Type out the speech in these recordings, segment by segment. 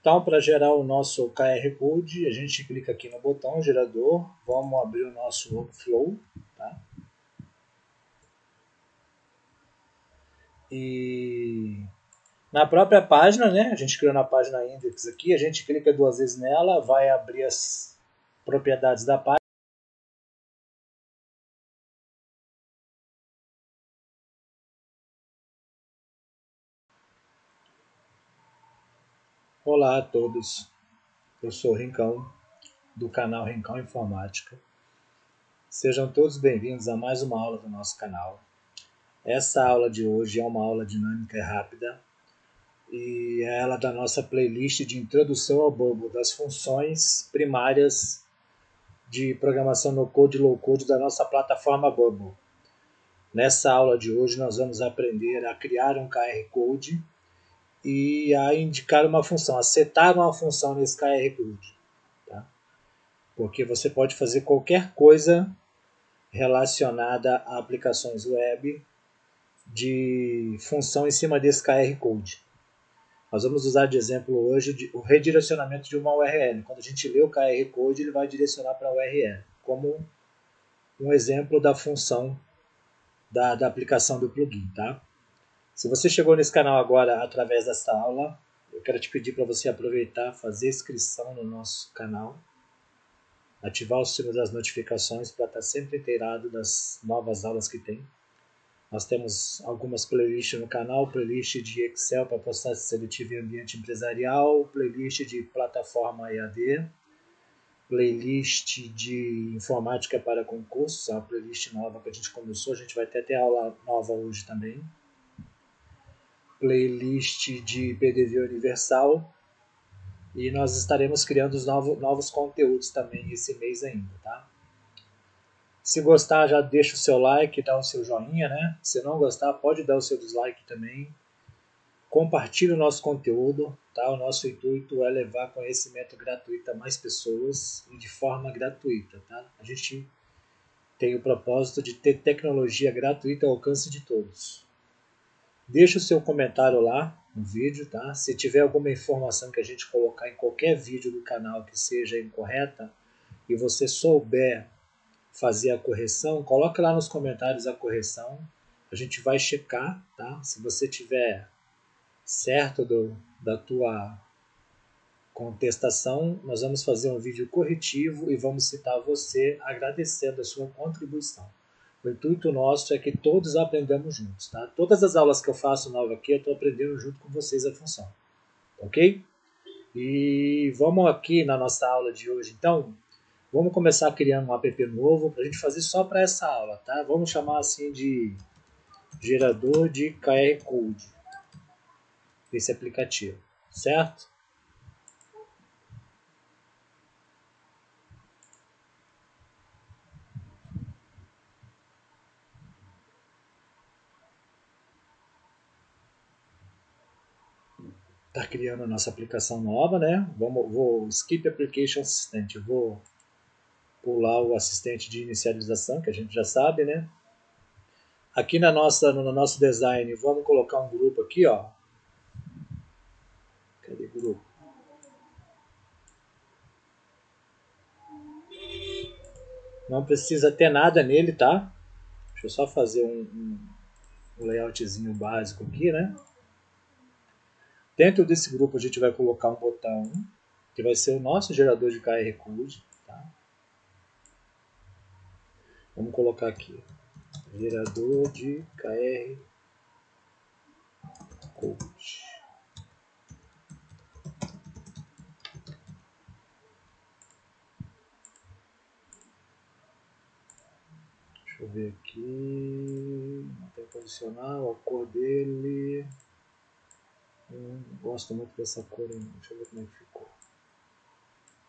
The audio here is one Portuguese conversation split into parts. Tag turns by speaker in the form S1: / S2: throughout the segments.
S1: Então, para gerar o nosso QR Code, a gente clica aqui no botão gerador, vamos abrir o nosso workflow. Tá? E na própria página, né, a gente criou na página index aqui, a gente clica duas vezes nela, vai abrir as propriedades da página. Olá a todos, eu sou o Rincão, do canal Rincão Informática. Sejam todos bem-vindos a mais uma aula do nosso canal. Essa aula de hoje é uma aula dinâmica e rápida, e é ela da nossa playlist de introdução ao Bobo das funções primárias de programação no code e low code da nossa plataforma Bubble. Nessa aula de hoje nós vamos aprender a criar um QR Code e a indicar uma função, a setar uma função nesse QR Code. Tá? Porque você pode fazer qualquer coisa relacionada a aplicações web de função em cima desse QR Code. Nós vamos usar de exemplo hoje o redirecionamento de uma URL. Quando a gente lê o QR Code, ele vai direcionar para a URL, como um exemplo da função da, da aplicação do plugin. Tá? Se você chegou nesse canal agora através dessa aula, eu quero te pedir para você aproveitar, fazer inscrição no nosso canal, ativar o sino das notificações para estar sempre inteirado das novas aulas que tem. Nós temos algumas playlists no canal, playlist de Excel para processo seletivo e ambiente empresarial, playlist de plataforma EAD, playlist de informática para concursos, é uma playlist nova que a gente começou, a gente vai ter até aula nova hoje também playlist de PDV Universal e nós estaremos criando os novos, novos conteúdos também esse mês ainda, tá? Se gostar, já deixa o seu like, dá o seu joinha, né? Se não gostar, pode dar o seu dislike também. Compartilhe o nosso conteúdo, tá? O nosso intuito é levar conhecimento gratuito a mais pessoas e de forma gratuita, tá? A gente tem o propósito de ter tecnologia gratuita ao alcance de todos. Deixa o seu comentário lá no vídeo, tá? Se tiver alguma informação que a gente colocar em qualquer vídeo do canal que seja incorreta e você souber fazer a correção, coloque lá nos comentários a correção. A gente vai checar, tá? Se você tiver certo do, da tua contestação, nós vamos fazer um vídeo corretivo e vamos citar você agradecendo a sua contribuição. O intuito nosso é que todos aprendamos juntos, tá? Todas as aulas que eu faço nova aqui, eu estou aprendendo junto com vocês a função, ok? E vamos aqui na nossa aula de hoje, então, vamos começar criando um app novo para a gente fazer só para essa aula, tá? Vamos chamar assim de gerador de QR Code, esse aplicativo, certo? Está criando a nossa aplicação nova, né? Vamos, vou skip application assistant, vou pular o assistente de inicialização, que a gente já sabe, né? Aqui na nossa, no nosso design, vamos colocar um grupo aqui, ó. Cadê grupo? Não precisa ter nada nele, tá? Deixa eu só fazer um, um, um layoutzinho básico aqui, né? Dentro desse grupo a gente vai colocar um botão que vai ser o nosso gerador de QR Code. Tá? Vamos colocar aqui, gerador de QR Code. Deixa eu ver aqui, tem condicional, a cor dele gosto muito dessa cor, deixa eu ver como é que ficou.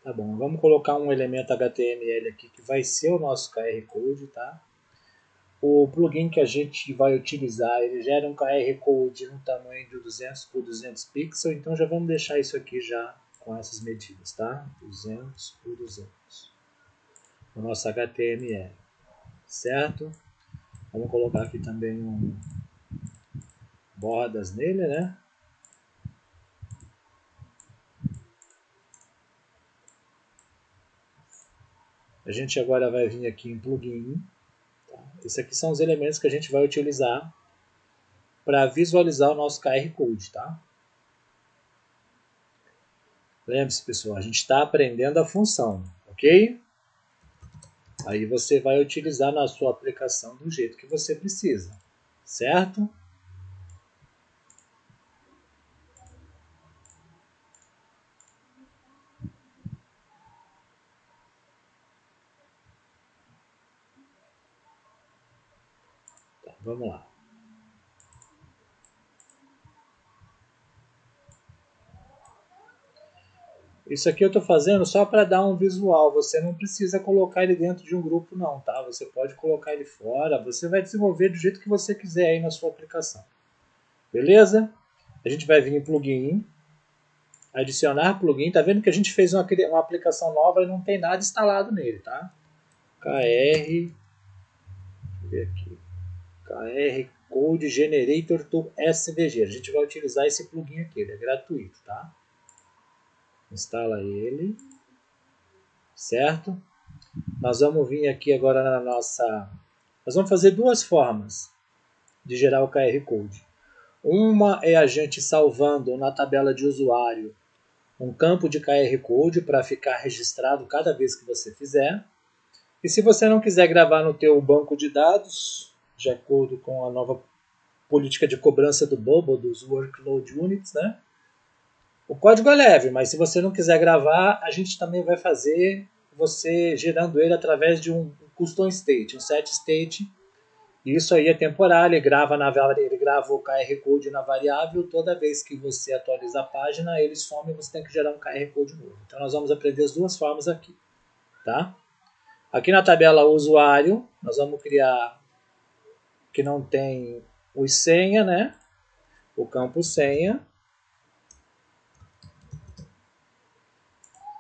S1: Tá bom, vamos colocar um elemento HTML aqui que vai ser o nosso QR Code, tá? O plugin que a gente vai utilizar, ele gera um QR Code no tamanho de 200 por 200 pixels, então já vamos deixar isso aqui já com essas medidas, tá? 200 por 200. O nosso HTML, certo? Vamos colocar aqui também um bordas nele, né? A gente agora vai vir aqui em plugin. Tá? Esses aqui são os elementos que a gente vai utilizar para visualizar o nosso QR Code. Tá? Lembre-se, pessoal, a gente está aprendendo a função, ok? Aí você vai utilizar na sua aplicação do jeito que você precisa, certo? Tá, vamos lá. Isso aqui eu estou fazendo só para dar um visual. Você não precisa colocar ele dentro de um grupo não, tá? Você pode colocar ele fora. Você vai desenvolver do jeito que você quiser aí na sua aplicação. Beleza? A gente vai vir em plugin, adicionar plugin. Tá vendo que a gente fez uma, uma aplicação nova e não tem nada instalado nele, tá? KR, ver aqui, KR Code Generator to SVG. A gente vai utilizar esse plugin aqui, ele é gratuito, tá? instala ele, certo? Nós vamos vir aqui agora na nossa... Nós vamos fazer duas formas de gerar o QR Code. Uma é a gente salvando na tabela de usuário um campo de QR Code para ficar registrado cada vez que você fizer. E se você não quiser gravar no teu banco de dados, de acordo com a nova política de cobrança do Bobo, dos Workload Units, né? O código é leve, mas se você não quiser gravar, a gente também vai fazer você gerando ele através de um custom state, um set state. Isso aí é temporário, ele grava, na, ele grava o QR Code na variável, toda vez que você atualiza a página, ele some e você tem que gerar um QR Code novo. Então nós vamos aprender as duas formas aqui. Tá? Aqui na tabela usuário, nós vamos criar que não tem o senha, né? O campo senha.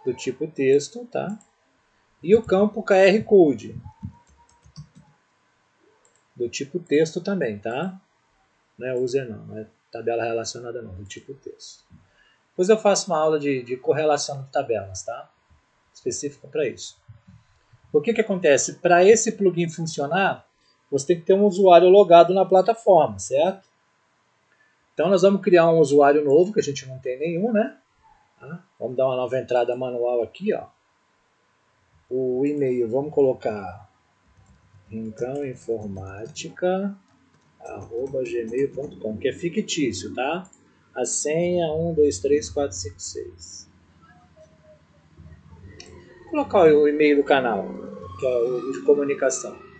S1: do tipo texto, tá? E o campo QR Code do tipo texto também, tá? Não é user não, não é tabela relacionada não, do tipo texto. Depois eu faço uma aula de, de correlação de tabelas, tá? Específica para isso. O que que acontece? Para esse plugin funcionar, você tem que ter um usuário logado na plataforma, certo? Então nós vamos criar um usuário novo, que a gente não tem nenhum, né? Tá? Vamos dar uma nova entrada manual aqui, ó. O e-mail, vamos colocar rincãoinformática@gmail.com, que é fictício, tá? A senha 1 2 3 4 5 6. Vou colocar o e-mail do canal, que é o de comunicação.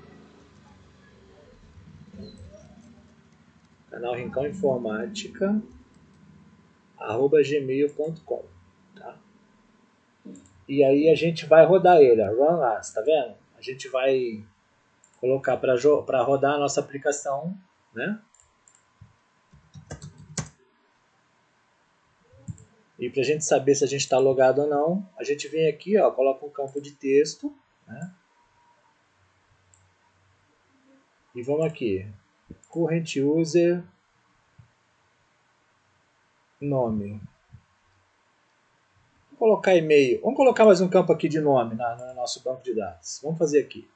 S1: Canal Rincão Informática arroba gmail.com. Tá? E aí a gente vai rodar ele, run as, tá vendo? A gente vai colocar para rodar a nossa aplicação, né? E para a gente saber se a gente está logado ou não, a gente vem aqui, ó, coloca um campo de texto, né? E vamos aqui, current user nome. Vou colocar e-mail. Vamos colocar mais um campo aqui de nome na, no nosso banco de dados. Vamos fazer aqui.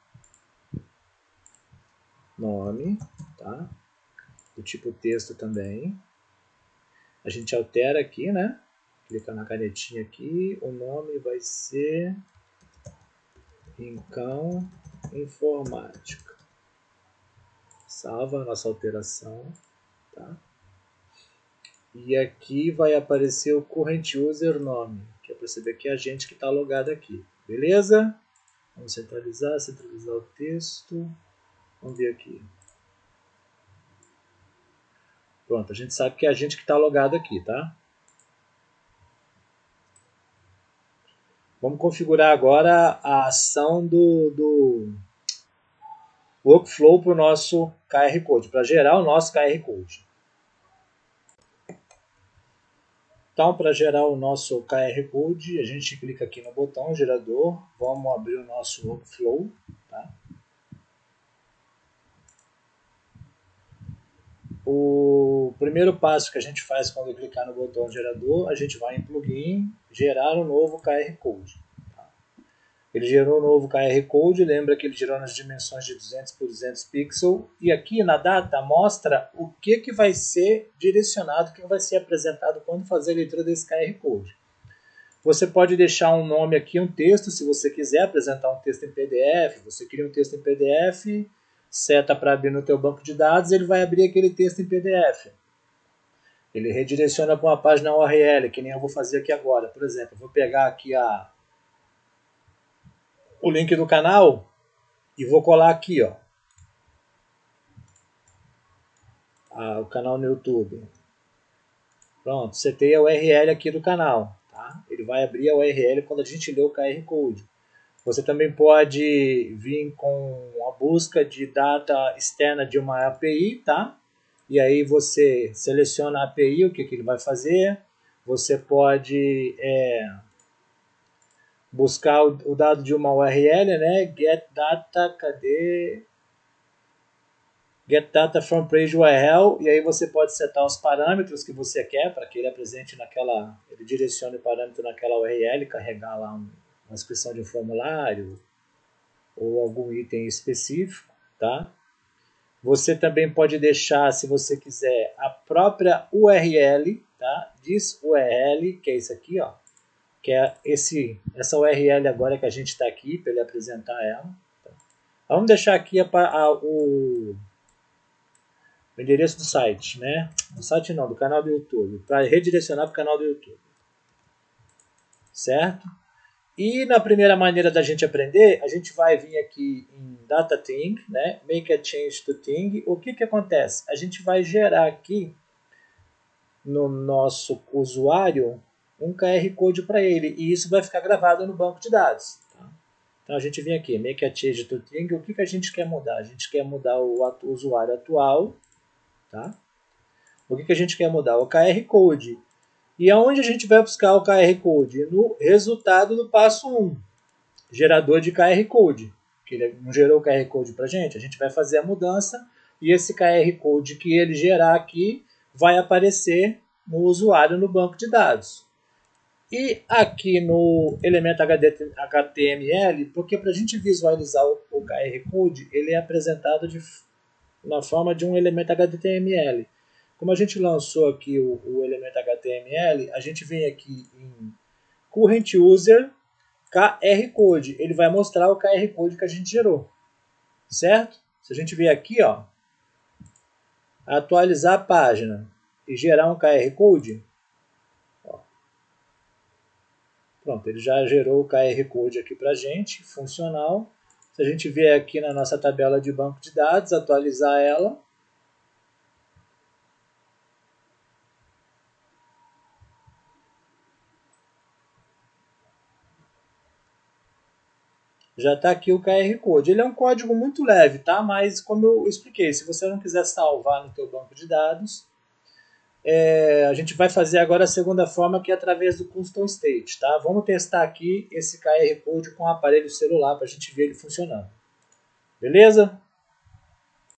S1: Nome, tá? Do tipo texto também. A gente altera aqui, né? Clica na canetinha aqui. O nome vai ser Rincão Informática. Salva a nossa alteração, tá? E aqui vai aparecer o current user nome, que é para saber que é a gente que está logado aqui. Beleza? Vamos centralizar, centralizar o texto. Vamos ver aqui. Pronto, a gente sabe que é a gente que está logado aqui, tá? Vamos configurar agora a ação do, do workflow para o nosso QR Code, para gerar o nosso QR Code. Então, para gerar o nosso QR Code, a gente clica aqui no botão gerador, vamos abrir o nosso workflow. Tá? O primeiro passo que a gente faz quando clicar no botão gerador, a gente vai em plugin, gerar um novo QR Code. Ele gerou um novo QR Code, lembra que ele gerou nas dimensões de 200 por 200 pixels. E aqui na data mostra o que, que vai ser direcionado, o que vai ser apresentado quando fazer a leitura desse QR Code. Você pode deixar um nome aqui, um texto, se você quiser apresentar um texto em PDF. Você cria um texto em PDF, seta para abrir no teu banco de dados, ele vai abrir aquele texto em PDF. Ele redireciona para uma página URL, que nem eu vou fazer aqui agora. Por exemplo, eu vou pegar aqui a, o link do canal e vou colar aqui, ó. Ah, o canal no YouTube. Pronto, setei a URL aqui do canal. Tá? Ele vai abrir a URL quando a gente lê o QR Code. Você também pode vir com a busca de data externa de uma API, tá? e aí você seleciona a API, o que, que ele vai fazer. Você pode é, buscar o, o, dado de uma URL, né? Get data, cadê? Get data from page URL, e aí você pode setar os parâmetros que você quer para que ele apresente naquela, ele direcione o parâmetro naquela URL, carregar lá um, uma inscrição de um formulário ou algum item específico, tá? Você também pode deixar, se você quiser, a própria URL, tá? Diz URL, que é isso aqui, ó. Que é esse, essa URL agora que a gente está aqui, para ele apresentar ela. Tá? Vamos deixar aqui a, a, o, o endereço do site, né? Do site não, do canal do YouTube, para redirecionar para o canal do YouTube. Certo? E na primeira maneira da gente aprender, a gente vai vir aqui em Data Thing, né? Make a change to thing. O que, que acontece? A gente vai gerar aqui no nosso usuário um QR Code para ele e isso vai ficar gravado no banco de dados. Tá? Então a gente vem aqui, Make a change to thing. O que, que a gente quer mudar? A gente quer mudar o usuário atual, tá? O que, que a gente quer mudar? O QR Code e aonde a gente vai buscar o QR Code? No resultado do passo 1, gerador de QR Code. Que ele não gerou o QR Code para a gente, a gente vai fazer a mudança e esse QR Code que ele gerar aqui vai aparecer no usuário no banco de dados. E aqui no elemento HTML, porque para a gente visualizar o, QR Code, ele é apresentado de, na forma de um elemento HTML. Como a gente lançou aqui o, o elemento HTML, a gente vem aqui em Current User QR Code. Ele vai mostrar o QR Code que a gente gerou. Certo? Se a gente vier aqui, ó, atualizar a página e gerar um QR Code, ó, pronto, ele já gerou o QR Code aqui para a gente, funcional. Se a gente vier aqui na nossa tabela de banco de dados, atualizar ela, já está aqui o QR Code. Ele é um código muito leve, tá? Mas como eu expliquei, se você não quiser salvar no teu banco de dados, é, a gente vai fazer agora a segunda forma, que é através do Custom State, tá? Vamos testar aqui esse QR Code com o aparelho celular para a gente ver ele funcionando. Beleza?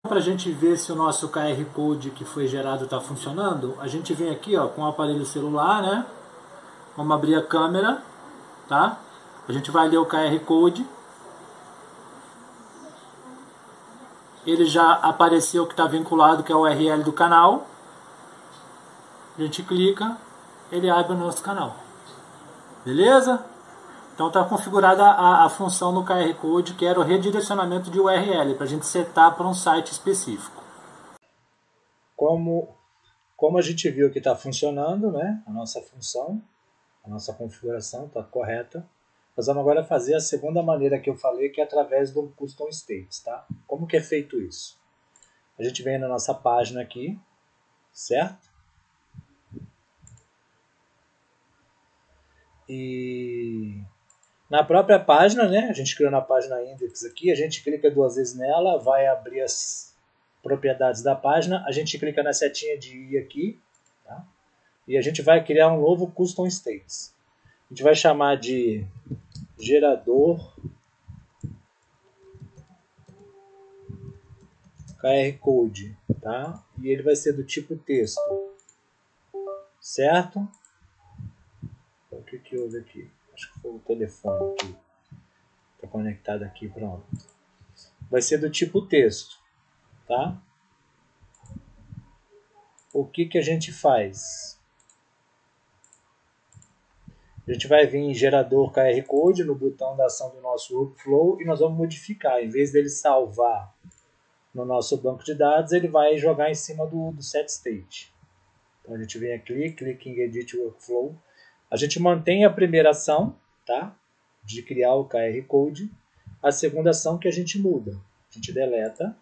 S1: Para a gente ver se o nosso QR Code que foi gerado está funcionando, a gente vem aqui ó, com o aparelho celular, né? Vamos abrir a câmera, tá? A gente vai ler o QR Code ele já apareceu que está vinculado, que é o URL do canal. A gente clica, ele abre o nosso canal. Beleza? Então está configurada a, a, função no QR Code, que era o redirecionamento de URL, para a gente setar para um site específico. Como, como a gente viu que está funcionando, né? a nossa função, a nossa configuração está correta, nós vamos agora fazer a segunda maneira que eu falei, que é através do Custom States, tá? Como que é feito isso? A gente vem na nossa página aqui, certo? E na própria página, né? A gente criou na página index aqui, a gente clica duas vezes nela, vai abrir as propriedades da página, a gente clica na setinha de i aqui, tá? E a gente vai criar um novo custom states. A gente vai chamar de gerador QR Code, tá? E ele vai ser do tipo texto, certo? Que que houve aqui? Acho que foi o telefone aqui. Está conectado aqui, pronto. Vai ser do tipo texto, tá? O que que a gente faz? A gente vai vir em gerador QR Code no botão da ação do nosso workflow e nós vamos modificar. Em vez dele salvar no nosso banco de dados, ele vai jogar em cima do, do set state. Então a gente vem aqui, clica em Edit Workflow. A gente mantém a primeira ação, tá? De criar o QR Code. A segunda ação que a gente muda. A gente deleta.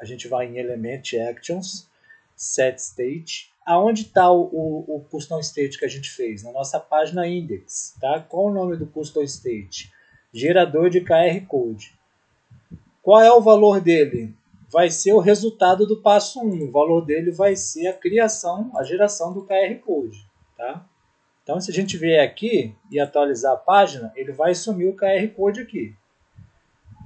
S1: A gente vai em Element Actions, Set State. Aonde está o, o, o custom state que a gente fez? Na nossa página index, tá? Qual o nome do custom state? Gerador de QR Code. Qual é o valor dele? Vai ser o resultado do passo 1. O valor dele vai ser a criação, a geração do QR Code. Tá? Então, se a gente vier aqui e atualizar a página, ele vai sumir o QR Code aqui.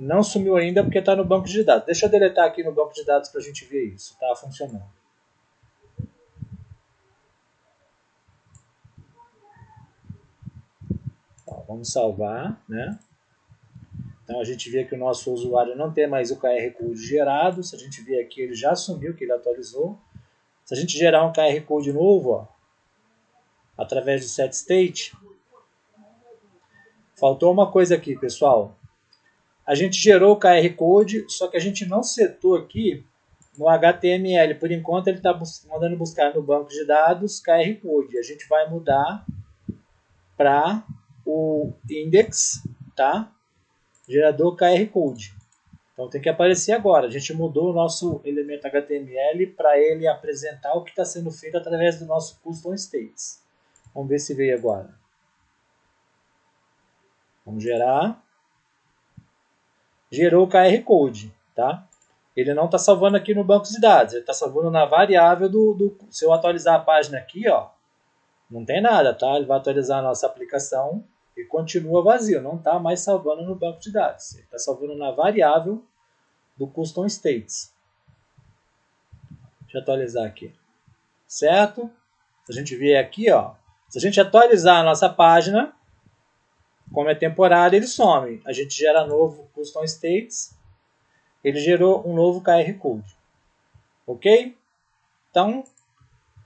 S1: Não sumiu ainda porque está no banco de dados. Deixa eu deletar aqui no banco de dados para a gente ver isso. Está funcionando. vamos salvar, né? Então a gente vê que o nosso usuário não tem mais o QR Code gerado. Se a gente vê aqui, ele já assumiu que ele atualizou. Se a gente gerar um QR Code novo, ó, através do set state, faltou uma coisa aqui, pessoal. A gente gerou o QR Code, só que a gente não setou aqui no HTML. Por enquanto ele está bus mandando buscar no banco de dados QR Code. A gente vai mudar para o index, tá? gerador QR Code. Então tem que aparecer agora. A gente mudou o nosso elemento HTML para ele apresentar o que está sendo feito através do nosso custom states. Vamos ver se veio agora. Vamos gerar. Gerou o QR Code, tá? Ele não está salvando aqui no banco de dados, ele está salvando na variável do, do. Se eu atualizar a página aqui, ó, não tem nada, tá? Ele vai atualizar a nossa aplicação e continua vazio, não está mais salvando no banco de dados. Ele está salvando na variável do custom states. Deixa eu atualizar aqui. Certo? A gente vier aqui, ó, se a gente atualizar a nossa página, como é temporário, ele some. A gente gera novo custom states, ele gerou um novo QR Code. Ok? Então,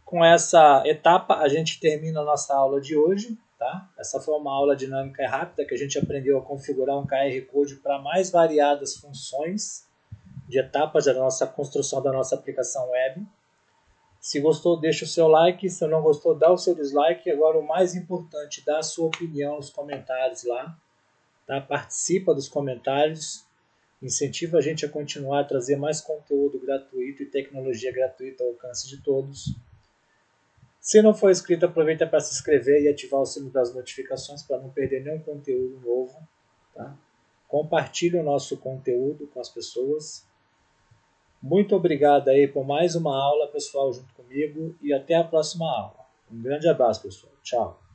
S1: com essa etapa, a gente termina a nossa aula de hoje. Tá? Essa foi uma aula dinâmica e rápida que a gente aprendeu a configurar um QR Code para mais variadas funções de etapas da nossa construção da nossa aplicação web. Se gostou, deixa o seu like. Se não gostou, dá o seu dislike. Agora, o mais importante, dá a sua opinião nos comentários lá. Tá? Participa dos comentários. Incentiva a gente a continuar a trazer mais conteúdo gratuito e tecnologia gratuita ao alcance de todos. Se não for inscrito, aproveita para se inscrever e ativar o sino das notificações para não perder nenhum conteúdo novo. Tá? Compartilhe o nosso conteúdo com as pessoas. Muito obrigado aí por mais uma aula, pessoal, junto comigo e até a próxima aula. Um grande abraço, pessoal. Tchau.